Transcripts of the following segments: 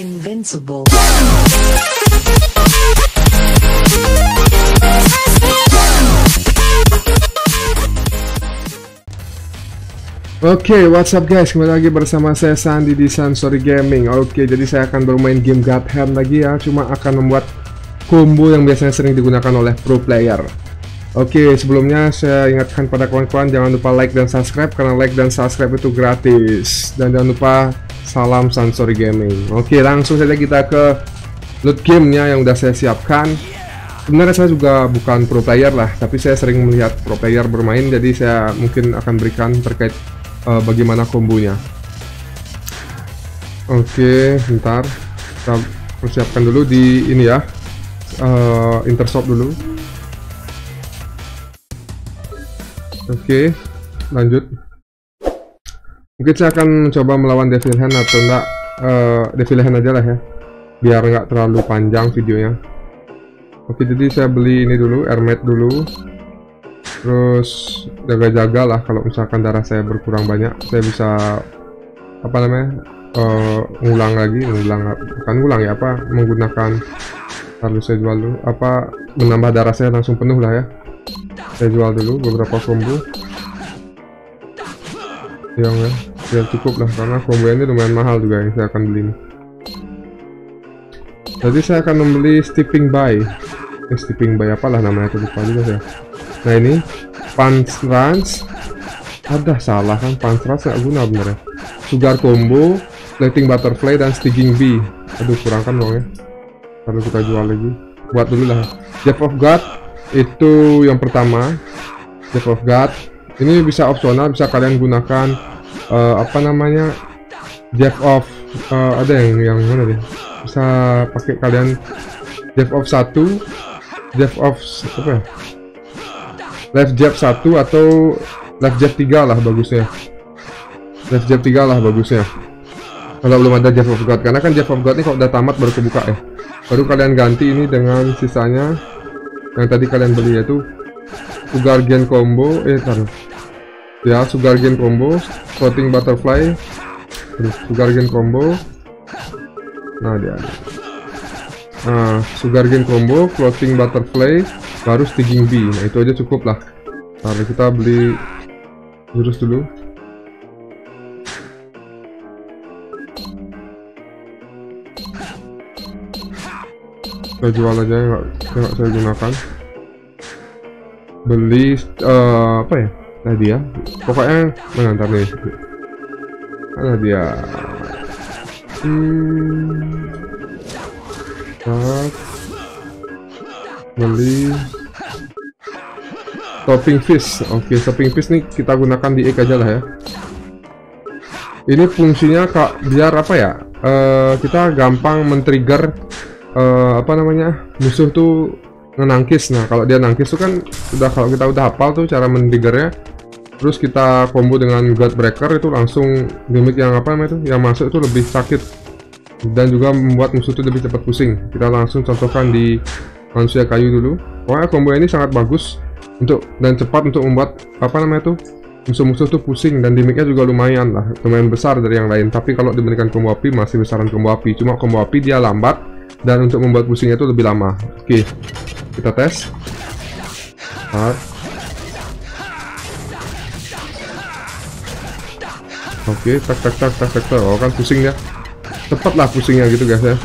Invincible. Oke, what's up guys? Kembali lagi bersama saya Sandi di Sansori Gaming. Oke, jadi saya akan bermain game God Hand lagi ya, cuma akan membuat combo yang biasanya sering digunakan oleh pro player. Oke, sebelumnya saya ingatkan pada kawan-kawan jangan lupa like dan subscribe karena like dan subscribe itu gratis. Dan jangan lupa salam Sansori Gaming. Oke, langsung saja kita ke loot gamenya yang udah saya siapkan. Sebenarnya saya juga bukan pro player lah, tapi saya sering melihat pro player bermain, jadi saya mungkin akan berikan terkait uh, bagaimana kombonya. Oke, bentar. Kita persiapkan dulu di ini ya. Uh, intershop dulu. Oke, lanjut. Mungkin saya akan mencoba melawan Devil Hand atau enggak uh, Devil Hand aja lah ya. Biar nggak terlalu panjang videonya. Oke, jadi saya beli ini dulu, Hermet dulu. Terus jaga-jaga lah kalau misalkan darah saya berkurang banyak. Saya bisa apa namanya uh, ngulang lagi ngulang bukan ngulang ya apa menggunakan harus saya jual dulu. Apa menambah darah saya langsung penuh lah ya. Saya jual dulu beberapa combo yang ya biar cukup lah karena ini lumayan mahal juga yang saya akan beli jadi saya akan membeli stepping by. Eh, stepping by apalah namanya itu lupa juga saya. Nah ini punch runs ada salah kan punch runs nggak guna bener ya sugar combo lighting butterfly dan stinging bee. Aduh kurang kan ya. Kalau kita jual lagi. Buat dulu lah. Jeff of God itu yang pertama. Jeff of God. Ini bisa opsional bisa kalian gunakan uh, apa namanya? Jeff of uh, ada yang yang mana deh? Bisa pakai kalian Jeff of satu Jeff of apa ya? Left jab 1 atau left jab 3 lah bagusnya. Left jab 3 lah bagusnya. Kalau belum ada jab of god. Karena kan jab of god ini kalau udah tamat baru kebuka ya. Baru kalian ganti ini dengan sisanya yang tadi kalian beli yaitu sugar gain combo. Eh taruh ya sugar gain combo floating butterfly terus sugar gain combo. Nah dia nah sugar gain combo floating butterfly baru stinging bee. Nah itu aja cukup lah. Nah kita beli jurus dulu. Kita jual aja nggak saya gunakan. Beli uh, apa ya tadi ya pokoknya mengantar nih. Mana dia hmm, beli. Topping fish. Oke okay, topping fish nih kita gunakan di egg aja lah ya. Ini fungsinya kak biar apa ya? Uh, kita gampang men-trigger uh, apa namanya? Musuh tuh ngenangkis nah kalau dia nangkis tuh kan udah kalau kita udah hafal tuh cara men-triggernya terus kita combo dengan God Breaker itu langsung gimmick yang apa namanya itu yang masuk itu lebih sakit. Dan juga membuat musuh itu lebih cepat pusing. Kita langsung contohkan di manusia kayu dulu. Pokoknya combo ini sangat bagus untuk dan cepat untuk membuat apa namanya tuh musuh-musuh tuh pusing. Dan dimiknya juga lumayan lah lumayan besar dari yang lain. Tapi kalau dibandingkan combo api masih besaran combo api. Cuma combo api dia lambat dan untuk membuat pusingnya itu lebih lama. Oke kita tes Start. oke tak tak tak tak tak tak oh kan pusingnya cepat lah pusingnya gitu guys ya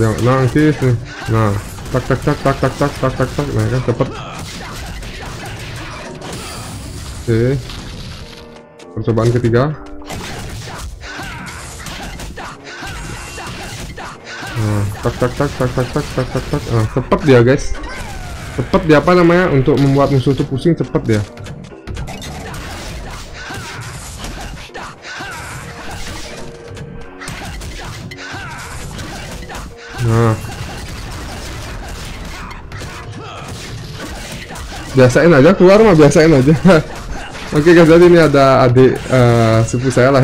yang nangkis nih nah tak tak tak tak tak tak tak tak tak nah kan cepet oke percobaan ketiga nah tak tak tak tak tak tak tak tak tak nah cepet dia guys cepet dia apa namanya untuk membuat musuh itu pusing cepet dia Nah. Biasain aja keluar mah biasain aja. Oke guys, jadi ini ada adik uh, sepupu saya lah.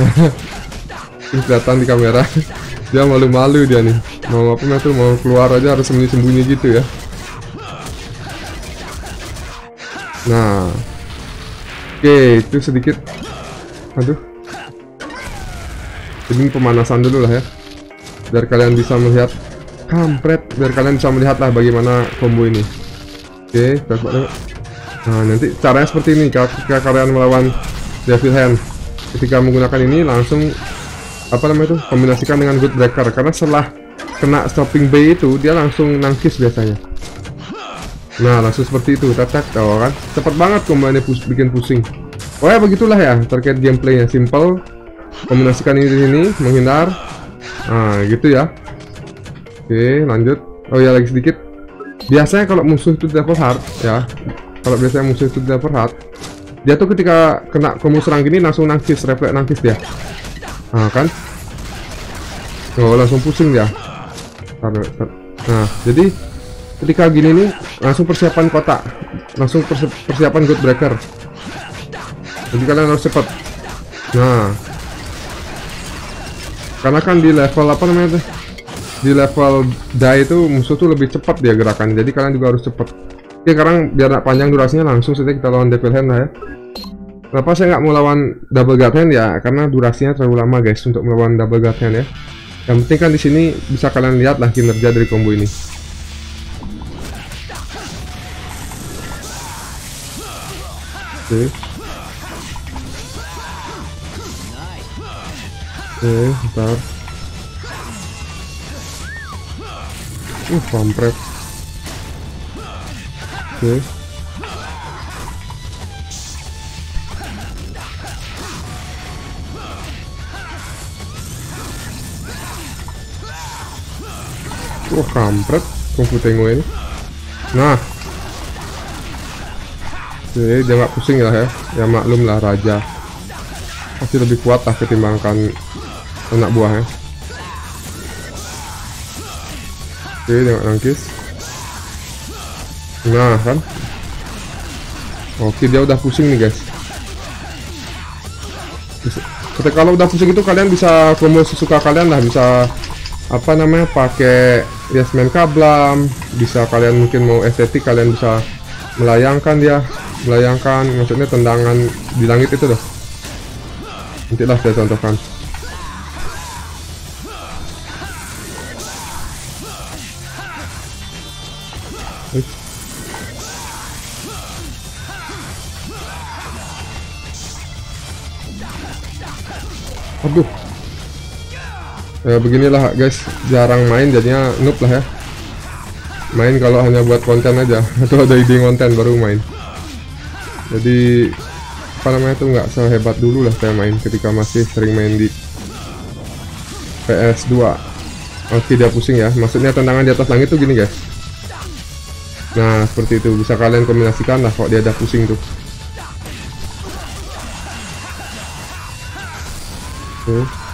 Kelihatan di kamera. Dia malu-malu dia nih. Mau apa tuh mau keluar aja harus sembunyi-sembunyi gitu ya. Nah. Oke, itu sedikit. Aduh. Ini pemanasan dulu lah ya. Biar kalian bisa melihat kampret, biar kalian bisa melihat lah bagaimana combo ini. Oke, kita coba Nah, nanti caranya seperti ini ketika kalian melawan Devil Hand. Ketika menggunakan ini langsung apa namanya itu kombinasikan dengan Good Breaker karena setelah kena stopping bay itu dia langsung nangkis biasanya. Nah, langsung seperti itu, tak tahu kan? Cepat banget kombonya pus bikin pusing. Oh ya begitulah ya terkait gameplaynya simple. Kombinasikan ini di sini, menghindar. Nah, gitu ya. Oke, lanjut. Oh ya lagi sedikit. Biasanya kalau musuh itu level hard ya, kalau biasanya musuh itu level hard, dia tuh ketika kena kamu serang gini langsung nangkis, refleks nangkis dia. Nah, kan? Oh, langsung pusing dia. Nah, jadi ketika gini nih langsung persiapan kotak, langsung persiapan good breaker. Jadi kalian harus cepat. Nah, karena kan di level apa namanya tuh di level die itu musuh tuh lebih cepat dia gerakan jadi kalian juga harus cepat oke sekarang biar nak panjang durasinya langsung saja kita lawan devil hand lah ya kenapa saya nggak mau lawan double guard hand ya karena durasinya terlalu lama guys untuk melawan double guard hand ya yang penting kan di sini bisa kalian lihat lah kinerja dari combo ini oke Oke, bentar. Uh, kampret. Oke. Uh, kampret. Kumpul tengok ini. Nah. Oke, dia nggak pusing lah ya. Ya maklum lah raja. Pasti lebih kuat lah ketimbangkan anak buahnya oke tengok nangkis nah kan oke dia udah pusing nih guys ketika kalau udah pusing itu kalian bisa combo sesuka kalian lah bisa apa namanya pakai Yasmin Kablam. Bisa kalian mungkin mau estetik kalian bisa melayangkan dia. Melayangkan maksudnya tendangan di langit itu loh. Nantilah saya contohkan. Aduh. Ya beginilah guys, jarang main jadinya noob lah ya. Main kalau hanya buat konten aja atau ada ide konten baru main. Jadi apa namanya tuh nggak sehebat dulu lah saya main ketika masih sering main di PS2. Oke dia pusing ya, maksudnya tendangan di atas langit tuh gini guys. Nah seperti itu bisa kalian kombinasikan lah kalau dia ada pusing tuh. Oke.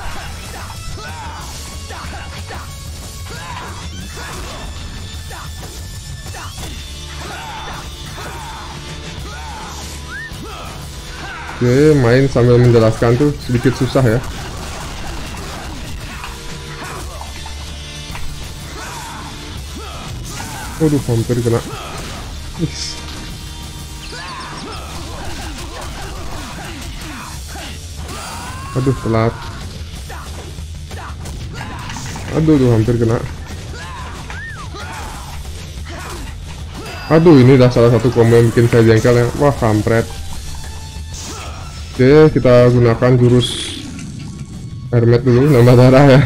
Oke, main sambil menjelaskan tuh sedikit susah ya. Waduh, hampir kena. Aduh, telat. Aduh, tuh hampir kena. Aduh, ini dah salah satu combo yang bikin saya jengkel ya. Wah, kampret. Oke, kita gunakan jurus Hermet dulu, nambah darah ya.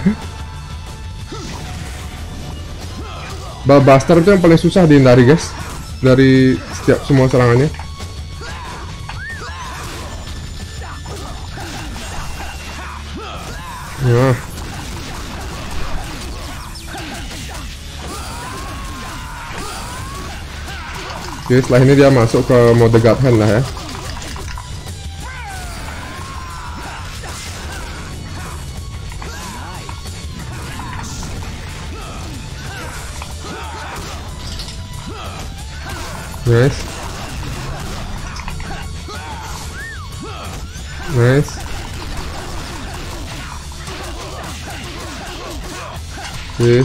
Balbuster itu yang paling susah dihindari guys Dari setiap semua serangannya Nah. Oke, setelah ini dia masuk ke mode guard hand lah ya. Nice. Nice. Oke.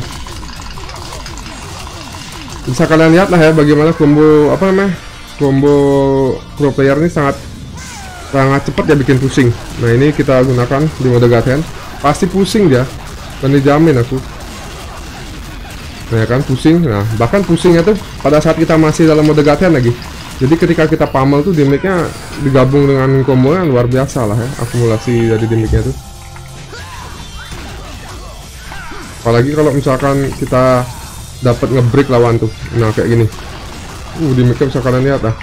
Bisa kalian lihat lah ya bagaimana combo apa namanya? Combo pro player ini sangat sangat cepat ya bikin pusing nah ini kita gunakan di mode Hand pasti pusing dia dan dijamin aku ya kan pusing. Nah bahkan pusingnya tuh pada saat kita masih dalam mode Hand lagi. Jadi ketika kita pamel tuh damage-nya digabung dengan combo yang luar biasa lah ya akumulasi dari damage-nya tuh. Apalagi kalau misalkan kita dapat ngebreak lawan tuh. Nah kayak gini. Uh damage-nya bisa kalian lihat lah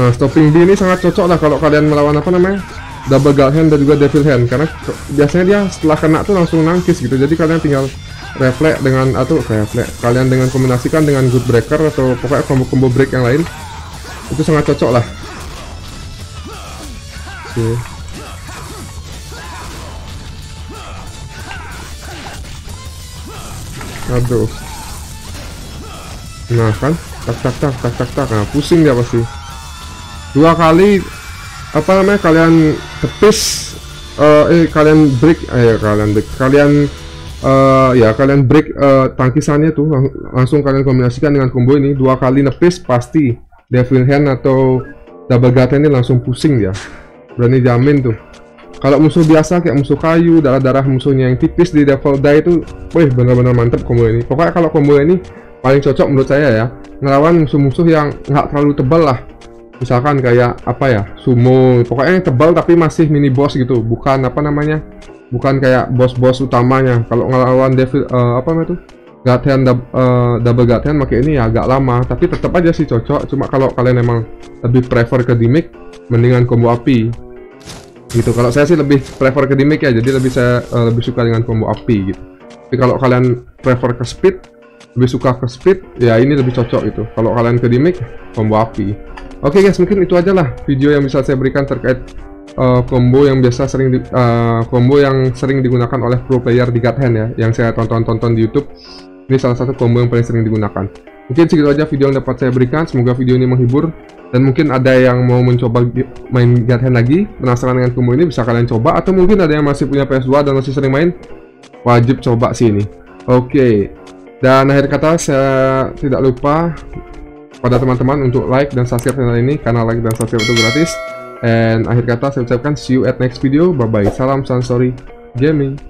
Nah, stopping B ini sangat cocok lah kalau kalian melawan apa namanya double guard hand dan juga devil hand. Karena biasanya dia setelah kena tuh langsung nangkis gitu. Jadi kalian tinggal refleks dengan atau refleks kalian dengan kombinasikan dengan good breaker atau pokoknya combo-combo break yang lain itu sangat cocok lah. Oke. Aduh. Nah kan? Tak tak tak tak tak tak. Nah pusing dia pasti. Dua kali apa namanya kalian tepis uh, eh kalian break eh kalian break. Kalian uh, ya kalian break uh, tangkisannya tuh lang langsung kalian kombinasikan dengan combo ini. Dua kali nepis pasti devil hand atau double guard ini langsung pusing dia. Berani jamin tuh. Kalau musuh biasa kayak musuh kayu darah-darah musuhnya yang tipis di devil die itu wih bener-bener mantep combo ini. Pokoknya kalau combo ini paling cocok menurut saya ya ngelawan musuh-musuh yang nggak terlalu tebal lah misalkan kayak apa ya sumo pokoknya yang tebal tapi masih mini boss gitu. Bukan apa namanya bukan kayak bos-bos utamanya. Kalau ngelawan devil uh, apa namanya tuh dub, uh, double Gathen pakai ini ya agak lama. Tapi tetap aja sih cocok. Cuma kalau kalian emang lebih prefer ke dimik mendingan combo api. Gitu. Kalau saya sih lebih prefer ke dimik ya. Jadi lebih saya uh, lebih suka dengan combo api gitu. Tapi kalau kalian prefer ke speed lebih suka ke speed ya ini lebih cocok itu kalau kalian ke dimik combo api Oke okay guys, mungkin itu aja lah video yang bisa saya berikan terkait uh, combo yang biasa sering di, uh, combo yang sering digunakan oleh pro player di God Hand ya, yang saya tonton-tonton di YouTube. Ini salah satu combo yang paling sering digunakan. Mungkin segitu aja video yang dapat saya berikan. Semoga video ini menghibur dan mungkin ada yang mau mencoba main God Hand lagi, penasaran dengan combo ini bisa kalian coba atau mungkin ada yang masih punya PS2 dan masih sering main, wajib coba sini. Oke. Okay. Dan akhir kata saya tidak lupa pada teman-teman untuk like dan subscribe channel ini karena like dan subscribe itu gratis. And akhir kata saya ucapkan see you at next video. Bye bye salam sansori gaming